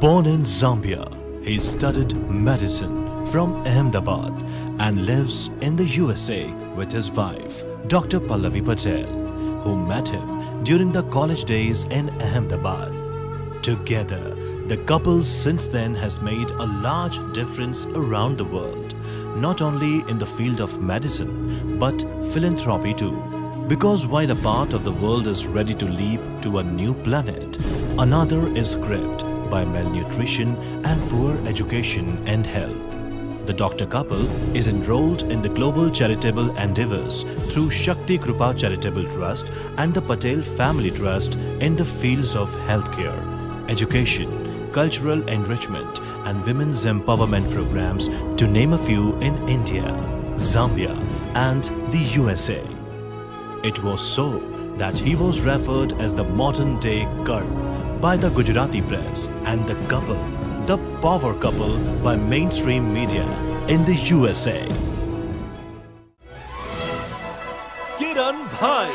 Born in Zambia, he studied medicine from Ahmedabad and lives in the USA with his wife, Dr. Pallavi Patel, who met him during the college days in Ahmedabad. Together, the couple since then has made a large difference around the world, not only in the field of medicine, but philanthropy too. Because while a part of the world is ready to leap to a new planet, another is gripped by malnutrition and poor education and health. The doctor couple is enrolled in the Global Charitable Endeavours through Shakti Krupa Charitable Trust and the Patel Family Trust in the fields of healthcare, education, cultural enrichment and women's empowerment programs to name a few in India, Zambia and the USA. It was so that he was referred as the modern day Garb by the Gujarati press and the couple, the power couple by mainstream media in the USA. Kiran Bhai